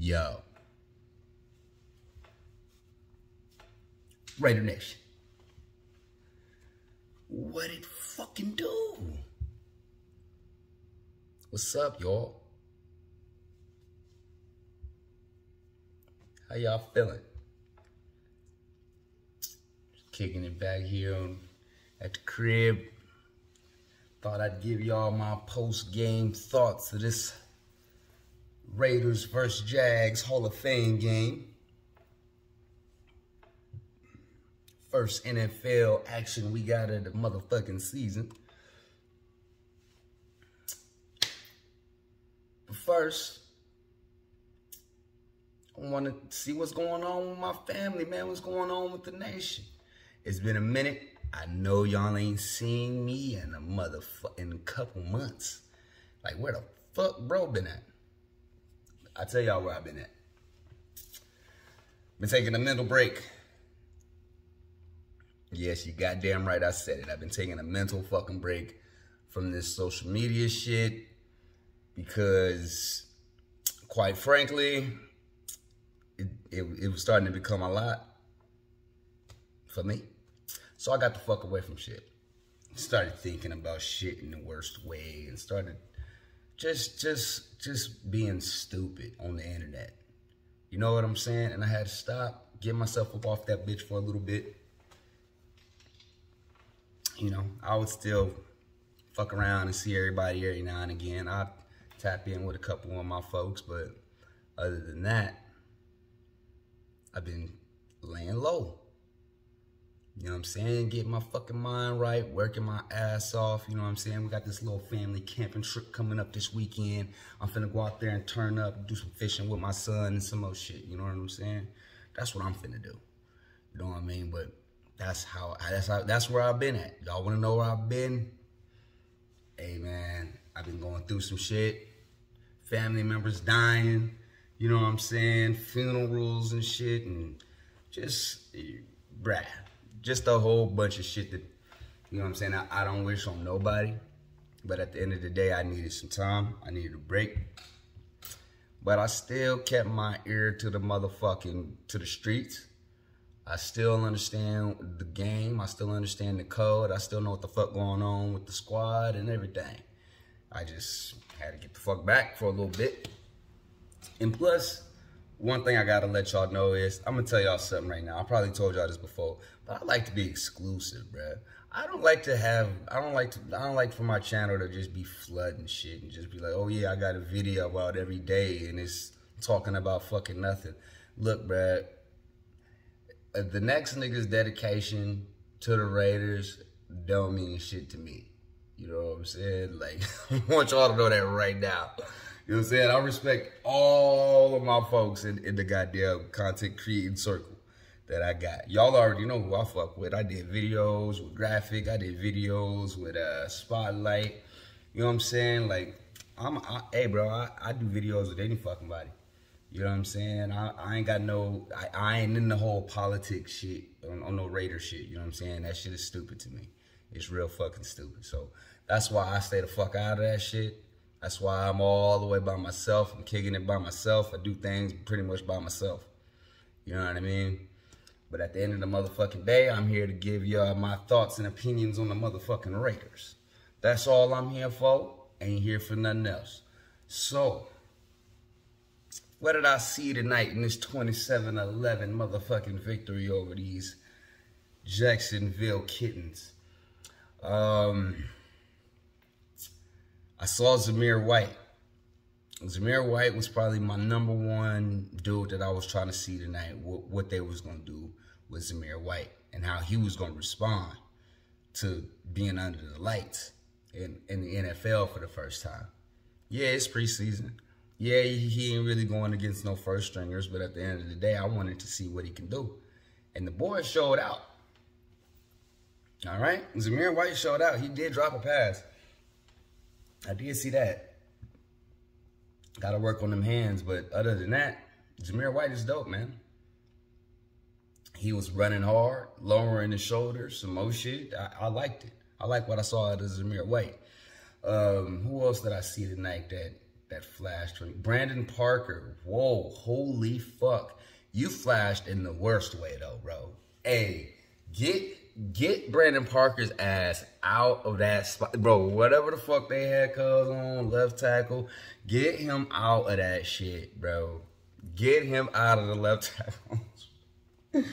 Yo. Raider Nation. What it fucking do? What's up, y'all? How y'all feeling? Just kicking it back here on, at the crib. Thought I'd give y'all my post-game thoughts of this Raiders versus Jags Hall of Fame game. First NFL action we got of the motherfucking season. But first, I want to see what's going on with my family, man. What's going on with the nation? It's been a minute. I know y'all ain't seen me in a motherfucking couple months. Like, where the fuck bro been at? I tell y'all where I've been at. Been taking a mental break. Yes, you goddamn right I said it. I've been taking a mental fucking break from this social media shit because, quite frankly, it, it, it was starting to become a lot for me. So I got the fuck away from shit. Started thinking about shit in the worst way and started just just just being stupid on the internet. You know what I'm saying? And I had to stop, get myself up off that bitch for a little bit. You know, I would still fuck around and see everybody every now and again. I tap in with a couple of my folks, but other than that, I've been laying low. You know what I'm saying? Getting my fucking mind right, working my ass off. You know what I'm saying? We got this little family camping trip coming up this weekend. I'm finna go out there and turn up, do some fishing with my son and some more shit. You know what I'm saying? That's what I'm finna do. You know what I mean? But that's how, that's how, that's where I've been at. Y'all wanna know where I've been? Hey man, I've been going through some shit. Family members dying. You know what I'm saying? Funerals and shit and just, eh, bruh just a whole bunch of shit that, you know what I'm saying, I, I don't wish on nobody. But at the end of the day, I needed some time. I needed a break. But I still kept my ear to the motherfucking, to the streets. I still understand the game. I still understand the code. I still know what the fuck going on with the squad and everything. I just had to get the fuck back for a little bit. And plus, one thing I gotta let y'all know is, I'm gonna tell y'all something right now. I probably told y'all this before, but I like to be exclusive, bruh. I don't like to have, I don't like to, I don't like for my channel to just be flooding shit and just be like, oh yeah, I got a video about every day and it's talking about fucking nothing. Look, bruh, uh, the next nigga's dedication to the Raiders don't mean shit to me. You know what I'm saying? Like, I want y'all to know that right now. You know what I'm saying? I respect all of my folks in, in the goddamn content creating circle that I got. Y'all already know who I fuck with. I did videos with Graphic. I did videos with uh, Spotlight. You know what I'm saying? Like, I'm, I, hey, bro, I, I do videos with any fucking body. You know what I'm saying? I, I ain't got no, I, I ain't in the whole politics shit, on, on no Raider shit. You know what I'm saying? That shit is stupid to me. It's real fucking stupid. So that's why I stay the fuck out of that shit. That's why I'm all the way by myself. I'm kicking it by myself. I do things pretty much by myself. You know what I mean? But at the end of the motherfucking day, I'm here to give y'all my thoughts and opinions on the motherfucking Raiders. That's all I'm here for. Ain't here for nothing else. So, what did I see tonight in this 27-11 motherfucking victory over these Jacksonville Kittens? Um... I saw Zamir White. Zamir White was probably my number one dude that I was trying to see tonight, what, what they was going to do with Zamir White and how he was going to respond to being under the lights in, in the NFL for the first time. Yeah, it's preseason. Yeah, he, he ain't really going against no first stringers, but at the end of the day, I wanted to see what he can do. And the boy showed out. All right? Zamir White showed out. He did drop a pass. I did see that. Got to work on them hands, but other than that, Zamir White is dope, man. He was running hard, lowering his shoulders, some more shit. I, I liked it. I like what I saw out of Zamir White. Um, who else did I see tonight that that flashed. Brandon Parker, whoa, holy fuck. You flashed in the worst way though, bro. Hey, get get Brandon Parker's ass out of that spot. Bro, whatever the fuck they had cuz on, left tackle, get him out of that shit, bro. Get him out of the left tackle.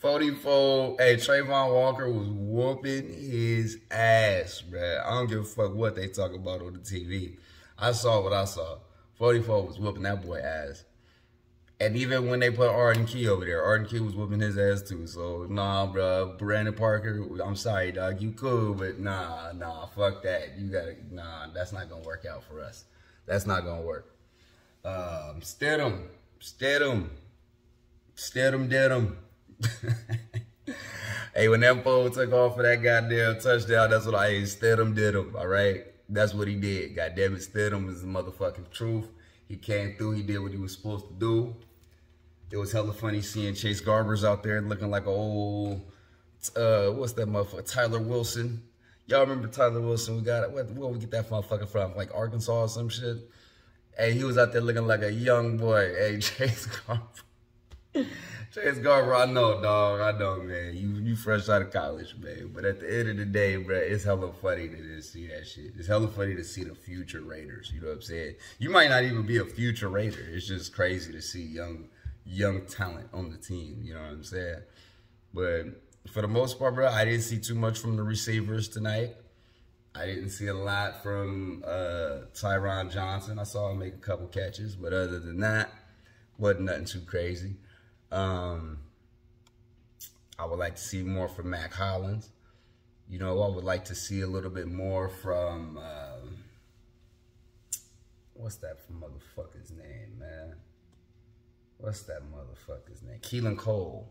44, hey, Travon Walker was whooping his ass, bro. I don't give a fuck what they talk about on the TV. I saw what I saw. 44 was whooping that boy ass. And even when they put Arden Key over there, Arden Key was whooping his ass too. So, nah, bro. Brandon Parker, I'm sorry, dog. You cool, but nah, nah, fuck that. You gotta, nah, that's not gonna work out for us. That's not gonna work. Um, Stidham, Stidham, Stidham, Didham. hey, when that fool took off for that goddamn touchdown, that's what I, Stidham did him, all right? That's what he did. Goddamn it, Stidham is the motherfucking truth. He came through. He did what he was supposed to do. It was hella funny seeing Chase Garbers out there looking like an old, uh, what's that motherfucker? Tyler Wilson. Y'all remember Tyler Wilson? We got it. Where, where we get that motherfucker from? Like Arkansas or some shit? Hey, he was out there looking like a young boy. Hey, Chase Garber. Chase Garber, I know, dog. I know, man. You you fresh out of college, man. But at the end of the day, bro, it's hella funny to just see that shit. It's hella funny to see the future Raiders. You know what I'm saying? You might not even be a future Raider. It's just crazy to see young young talent on the team. You know what I'm saying? But for the most part, bro, I didn't see too much from the receivers tonight. I didn't see a lot from uh, Tyron Johnson. I saw him make a couple catches, but other than that, wasn't nothing too crazy. Um, I would like to see more from Mack Hollins. You know, I would like to see a little bit more from, um, what's that motherfucker's name, man? What's that motherfucker's name? Keelan Cole.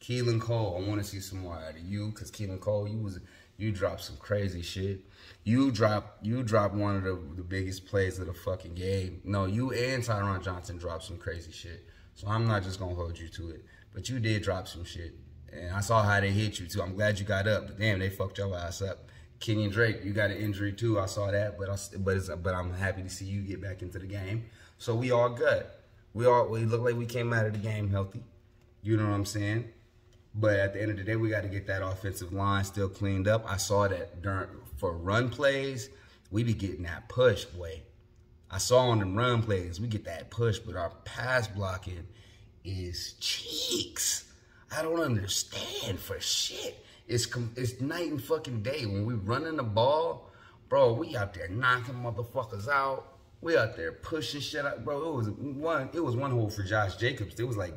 Keelan Cole, I want to see some more out of you because Keelan Cole, you was you dropped some crazy shit. You dropped you dropped one of the, the biggest plays of the fucking game. No, you and Tyron Johnson dropped some crazy shit. So I'm not just gonna hold you to it. But you did drop some shit. And I saw how they hit you too. I'm glad you got up. But damn, they fucked your ass up. Kenyan Drake, you got an injury too. I saw that, but I, but but I'm happy to see you get back into the game. So we all good. We all we look like we came out of the game healthy. You know what I'm saying? But at the end of the day, we got to get that offensive line still cleaned up. I saw that during for run plays, we be getting that push, boy. I saw on them run plays, we get that push, but our pass blocking is cheeks. I don't understand for shit. It's it's night and fucking day when we running the ball, bro. We out there knocking motherfuckers out. We out there pushing shit out, bro. It was one. It was one hole for Josh Jacobs. It was like,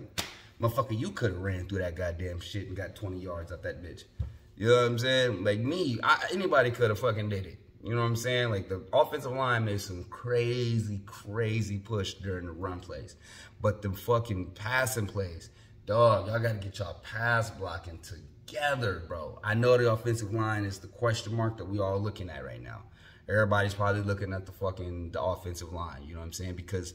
motherfucker, you could have ran through that goddamn shit and got 20 yards out that bitch. You know what I'm saying? Like me, I, anybody could have fucking did it. You know what I'm saying? Like the offensive line made some crazy, crazy push during the run plays, but the fucking passing plays, dog, y'all gotta get y'all pass blocking together, bro. I know the offensive line is the question mark that we all looking at right now everybody's probably looking at the fucking the offensive line. You know what I'm saying? Because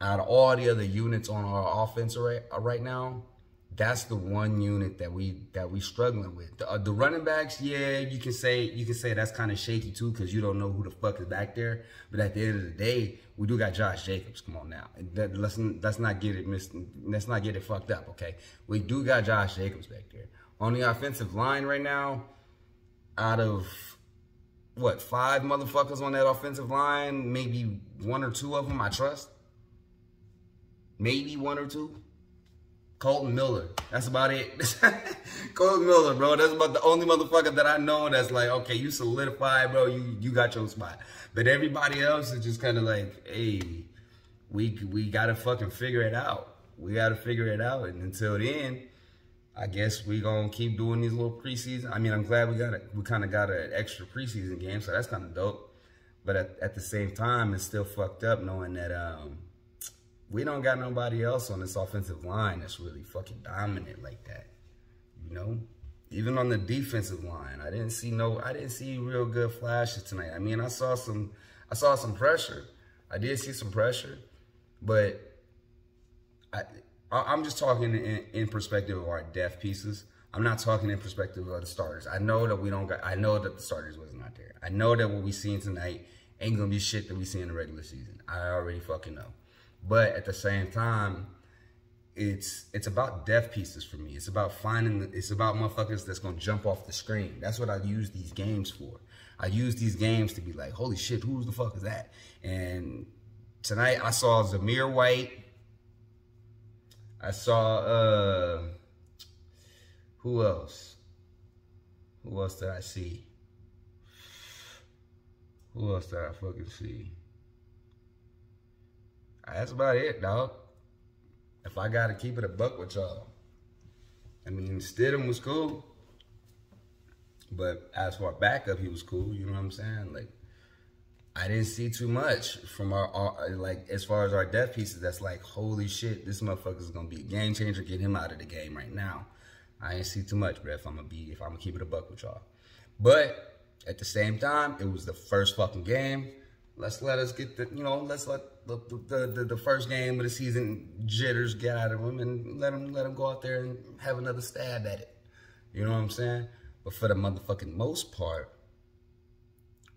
out of all the other units on our offense right uh, right now, that's the one unit that we that we struggling with. The, uh, the running backs, yeah, you can say you can say that's kind of shaky too because you don't know who the fuck is back there. But at the end of the day, we do got Josh Jacobs. Come on now, that, let's let's not get it missed. Let's not get it fucked up. Okay, we do got Josh Jacobs back there on the offensive line right now. Out of what, five motherfuckers on that offensive line, maybe one or two of them I trust. Maybe one or two. Kolton Miller. That's about it. Kolton Miller, bro. That's about the only motherfucker that I know that's like, okay, you solidified, bro. You you got your spot. But everybody else is just kind of like, hey, we we gotta fucking figure it out. We gotta figure it out. And until then, I guess we gonna keep doing these little preseason. I mean, I'm glad we got it. We kind of got an extra preseason game, so that's kind of dope. But at, at the same time, it's still fucked up knowing that um, we don't got nobody else on this offensive line that's really fucking dominant like that. You know, even on the defensive line, I didn't see no, I didn't see real good flashes tonight. I mean, I saw some, I saw some pressure. I did see some pressure, but I I'm just talking in, in perspective of our depth pieces. I'm not talking in perspective of the starters. I know that we don't got, I know that the starters was not there. I know that what we seen tonight ain't gonna be shit that we see in the regular season. I already fucking know. But at the same time, it's it's about death pieces for me. It's about finding. It's about motherfuckers that's gonna jump off the screen. That's what I use these games for. I use these games to be like, holy shit, who's the fuck is that? And tonight I saw Zamir White. I saw uh who else? Who else did I see? Who else did I fucking see? That's about it, dog. If I gotta keep it a buck with y'all. I mean, Stidham was cool. But as for backup, he was cool. You know what I'm saying? Like, I didn't see too much from our, our, like as far as our death pieces. That's like, holy shit, this motherfucker's gonna be a game changer. Get him out of the game right now. I didn't see too much, bro. If I'm gonna be, if I'm gonna keep it a buck with y'all. But at the same time, it was the first fucking game. Let's let us get the, you know, let's let the the, the, the first game of the season jitters get out of him and let him let him go out there and have another stab at it. You know what I'm saying? But for the motherfucking most part,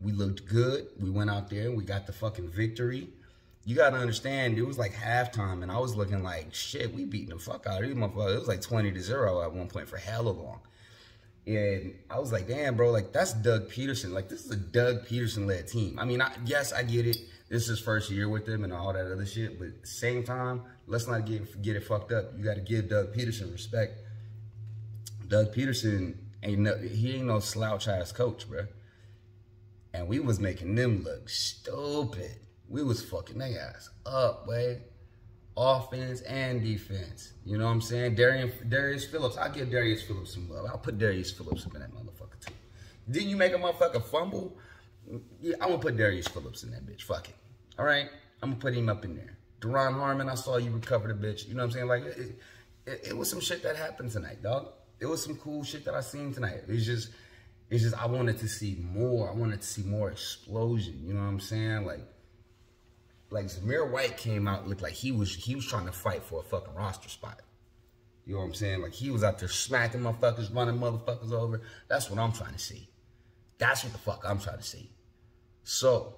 we looked good. We went out there and we got the fucking victory. You gotta understand, it was like halftime, and I was looking like, shit, we beating the fuck out of these motherfuckers. It was like 20 to 0 at one point for hella long. And I was like, damn, bro, like that's Doug Pederson. Like this is a Doug Pederson-led team. I mean, I, yes, I get it. This is first year with them and all that other shit. But same time, let's not get get it fucked up. You got to give Doug Pederson respect. Doug Pederson ain't no, he ain't no slouch ass coach, bro. And we was making them look stupid. We was fucking they ass up, way. Offense and defense. You know what I'm saying? Darian, Darius Phillips. I'll give Darius Phillips some love. I'll put Darius Phillips up in that motherfucker too. Didn't you make a motherfucker fumble? Yeah, I'm gonna put Darius Phillips in that bitch. Fuck it. All right? I'm gonna put him up in there. Duron Harmon, I saw you recover the bitch. You know what I'm saying? Like, it, it, it was some shit that happened tonight, dog it was some cool shit that I seen tonight. It's just, it's just I wanted to see more. I wanted to see more explosion. You know what I'm saying? Like, like Zamir White came out looked like he was he was trying to fight for a fucking roster spot. You know what I'm saying? Like he was out there smacking motherfuckers, running motherfuckers over. That's what I'm trying to see. That's what the fuck I'm trying to see. So,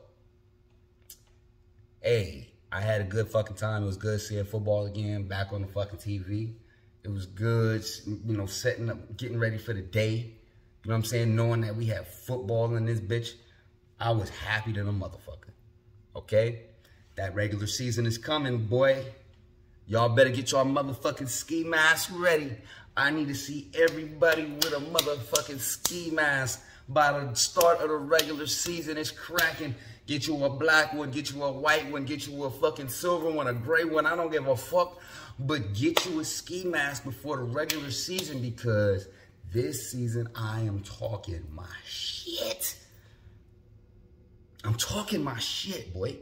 hey, I had a good fucking time. It was good seeing football again, back on the fucking TV. It was good, you know, setting up, getting ready for the day. You know what I'm saying? Knowing that we have football in this bitch. I was happy to the motherfucker. Okay? That regular season is coming, boy. Y'all better get y'all motherfucking ski mask ready. I need to see everybody with a motherfucking ski mask by the start of the regular season. It's cracking. Get you a black one, get you a white one, get you a fucking silver one, a gray one. I don't give a fuck. But get you a ski mask before the regular season because this season I am talking my shit. I'm talking my shit, boy.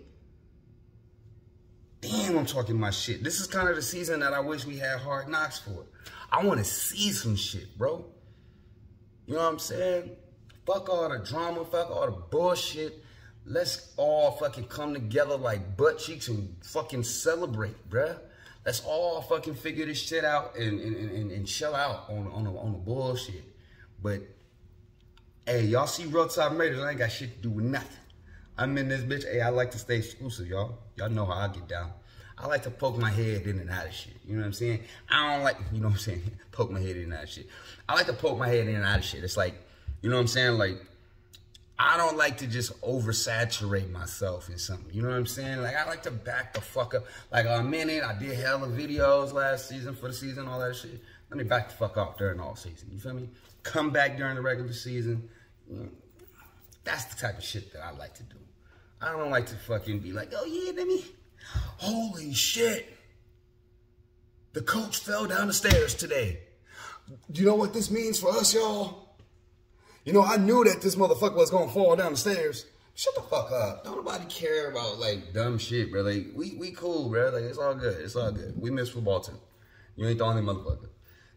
Damn, I'm talking my shit. This is kind of the season that I wish we had hard knocks for. I want to see some shit, bro. You know what I'm saying? Fuck all the drama, fuck all the bullshit. Let's all fucking come together like butt cheeks and fucking celebrate, bruh. Let's all fucking figure this shit out and, and, and, and chill out on, on, the, on the bullshit. But, hey, y'all see Real Time Raiders, I ain't got shit to do with nothing. I'm in this bitch. Hey, I like to stay exclusive, y'all. Y'all know how I get down. I like to poke my head in and out of shit. You know what I'm saying? I don't like, you know what I'm saying? poke my head in and out of shit. I like to poke my head in and out of shit. It's like, you know what I'm saying? Like, I don't like to just oversaturate myself in something. You know what I'm saying? Like, I like to back the fuck up. Like, a minute, I did hella videos last season for the season, all that shit. Let me back the fuck off during all season. You feel me? Come back during the regular season. That's the type of shit that I like to do. I don't like to fucking be like, oh yeah, let me. Holy shit. The coach fell down the stairs today. Do you know what this means for us, y'all? You know, I knew that this motherfucker was gonna fall down the stairs. Shut the fuck up. Don't nobody care about like dumb shit, bro. Like we we cool, bro. Like it's all good. It's all good. We miss football too. You ain't the only motherfucker.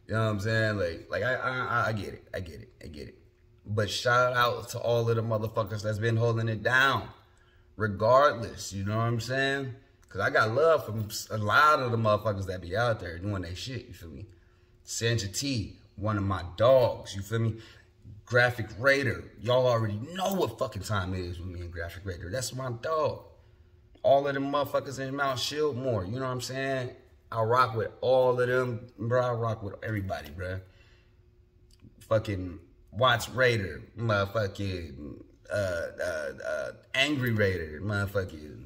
You know what I'm saying? Like like I I, I get it. I get it. I get it. But shout out to all of the motherfuckers that's been holding it down. Regardless, you know what I'm saying? Cause I got love from a lot of the motherfuckers that be out there doing that shit, you feel me? Sandra T, one of my dogs, you feel me? Graphic Raider. Y'all already know what fucking time it is with me and Graphic Raider. That's my dog. All of them motherfuckers in Mount Shieldmore. You know what I'm saying? I rock with all of them, bro. I rock with everybody, bro. Fucking Watts Raider, motherfucking uh, uh, uh, Angry Raider, motherfucking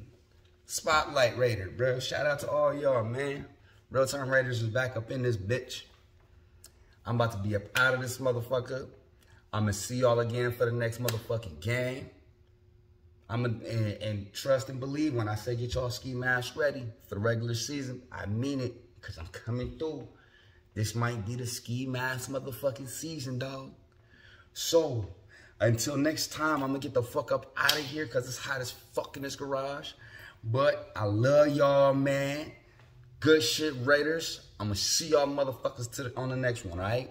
Spotlight Raider, bro. Shout out to all y'all, man. Real Time Raiders is back up in this bitch. I'm about to be up out of this motherfucker. I'm gonna see y'all again for the next motherfucking game. I'm a, and, and, trust and believe when I say get y'all ski mask ready for the regular season, I mean it because I'm coming through. This might be the ski mask motherfucking season, dog. So, until next time, I'm gonna get the fuck up out of here because it's hot as fuck in this garage. But I love y'all, man. Good shit, Raiders. I'm gonna see y'all motherfuckers to the, on the next one, all right?